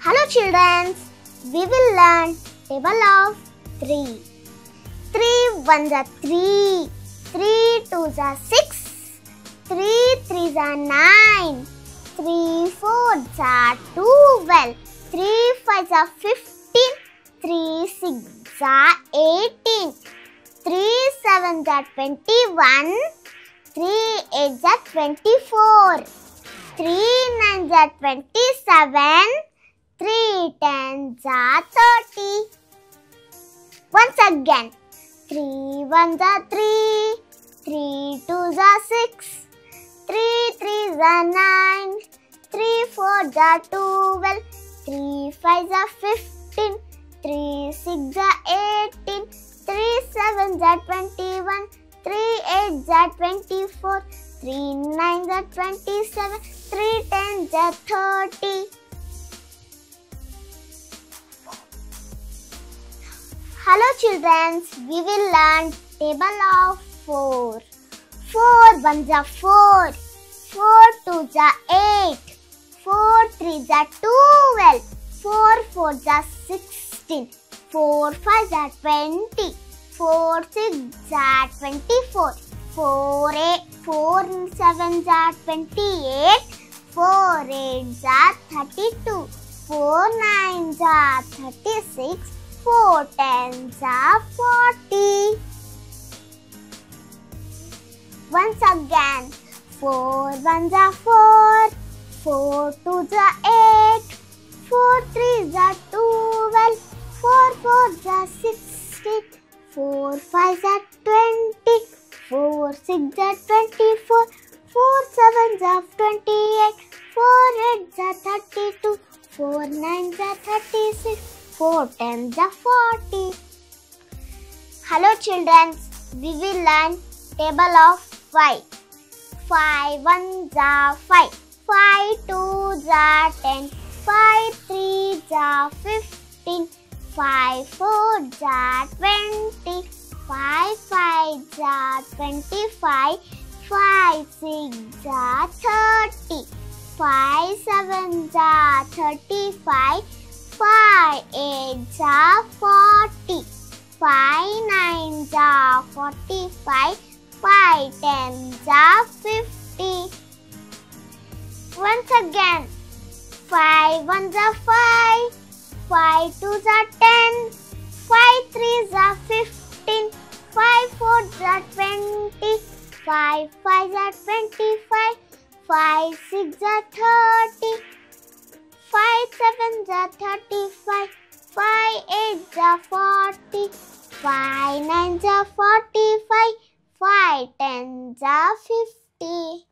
Hello children, we will learn table of 3. 3 ones are 3, 3 twos are 6, 3 threes are 9, 3 fours are 12, 3 fives are 15, 3 sixes are 18, 3 sevens are 21, 3 eights are 24, 3 nines are 27, 3 tens are 30. Once again, 3 ones are 3, 3 twos are 6, 3 threes are 9, 3 fours are 12, 3 fives are 15, 3 sixes are 18, 3 sevens are 21, 3 eights are 24, 3 nines are 27, 3 tens are 30. Hello children, we will learn table of 4. 4 ones are 4, 4 twos are 8, 4 threes are 12, 4 fours are 16, 4 fives are 20, 4 sixes are 24, 4 eight, 4 sevens are 28, 4 eights are 32, 4 nines are 36, 4 tens are 40. Once again, 4 ones are 4, 4 twos are 8, 4 threes are 12, 4 fours are 16, 4 fives are 20, 4 sixes are 24, 4 sevens are 28, 4 eights are 32, 4 nines are 36, 4 tens are 40. Hello children, we will learn table of 5. 5 1 are 5, 5 2 are 10, 5 3 are 15, 5 4 are 20, 5 5 are 25, 5 6 are 30, 5 7 are 35, 5 eights are 40, 5 nines are 45, 5 tens are 50. Once again, 5 ones are 5, 5 twos are 10, 5 threes are 15, 5 fours are 20, 5 fives are 25, 5 sixes are 30, 5 sevens are 35, 5 eights are 40, 5 nines are 45, 5 tens are 50.